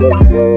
Música